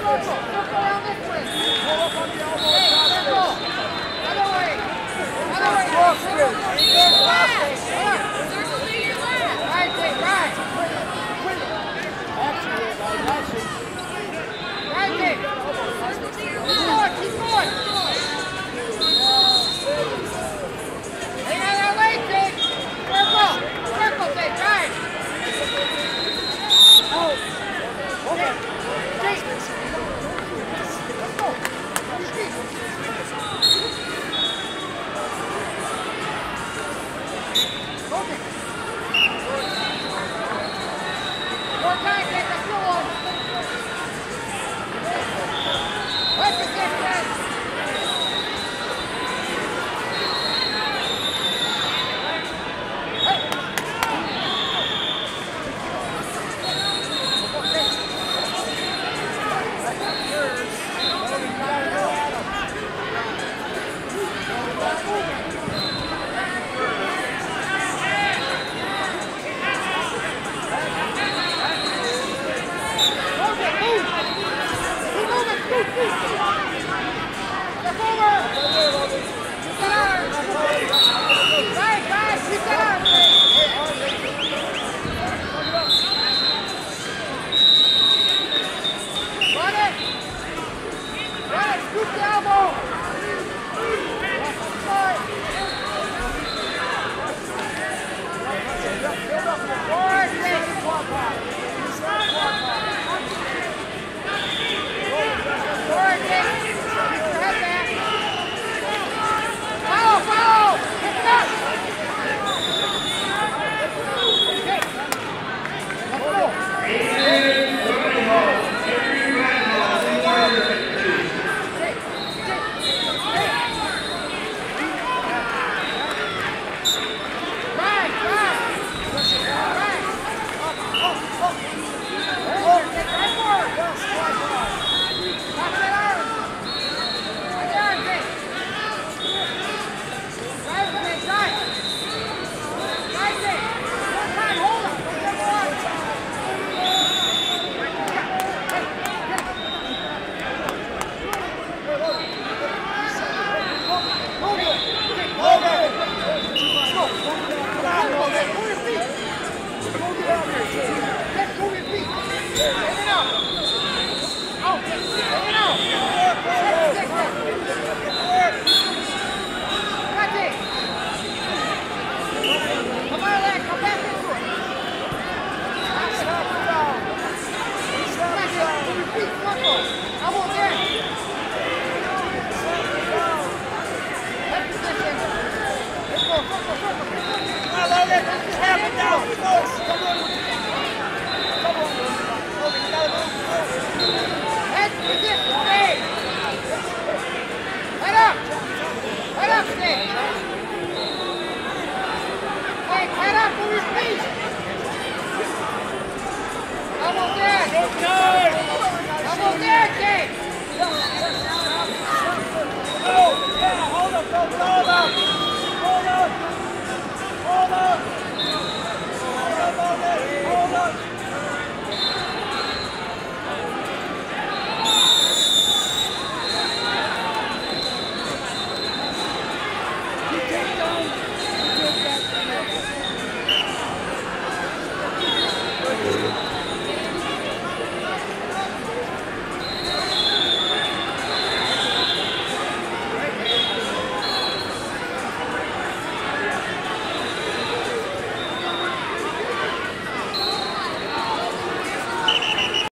说走。Let's Hold up! Hold up!